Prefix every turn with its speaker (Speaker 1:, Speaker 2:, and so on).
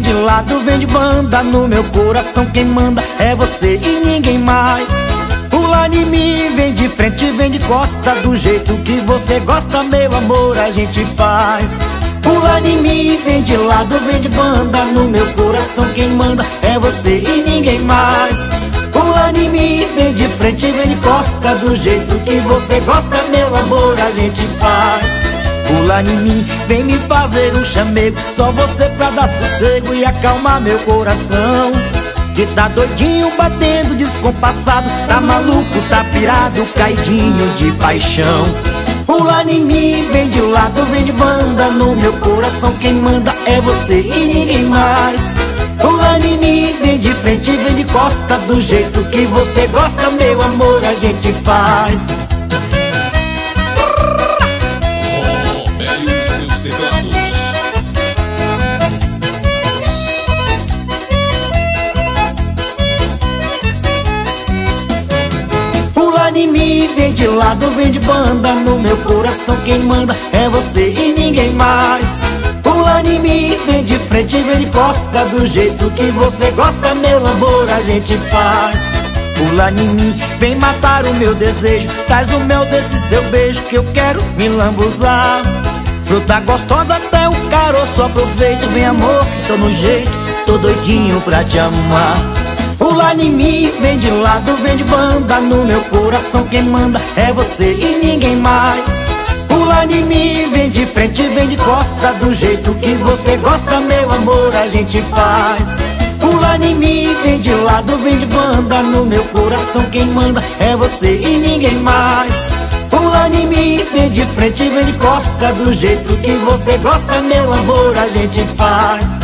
Speaker 1: de lado, vem de banda No meu coração quem manda é você e ninguém mais. Pula em mim, vem de frente, vem de costa Do jeito que você gosta, meu amor, a gente faz. Pula em mim, vem de lado, vem de banda No meu coração quem manda é você e ninguém mais. Pula em mim, vem de frente, vem de costa Do jeito que você gosta, meu amor, a gente faz Pula em mim, vem me fazer um chamego Só você pra dar sossego e acalmar meu coração. Que tá doidinho, batendo descompassado Tá maluco, tá pirado, caidinho de paixão. Pula em mim, vem de lado, vem de banda No meu coração. Quem manda é você e ninguém mais. Pula em mim, vem de frente, vem de costa Do jeito que você gosta, meu amor, a gente faz vem de lado, vem de banda No meu coração quem manda é você e ninguém mais. Pula em mim, vem de frente, vem de costa Do jeito que você gosta, meu amor, a gente faz. Pula em mim, vem matar o meu desejo Traz o mel desse seu beijo que eu quero me lambuzar. Fruta gostosa até o caroço aproveito Vem amor, que tô no jeito, tô doidinho pra te amar Pula em mim, vem de lado, vem de banda No meu coração quem manda é você e ninguém mais. Pula em mim, vem de frente, vem de costa Do jeito que você gosta, meu amor, a gente faz. Pula em mim, vem de lado, vem de banda No meu coração quem manda é você e ninguém mais. Pula em mim, vem de frente, vem de costa Do jeito que você gosta, meu amor, a gente faz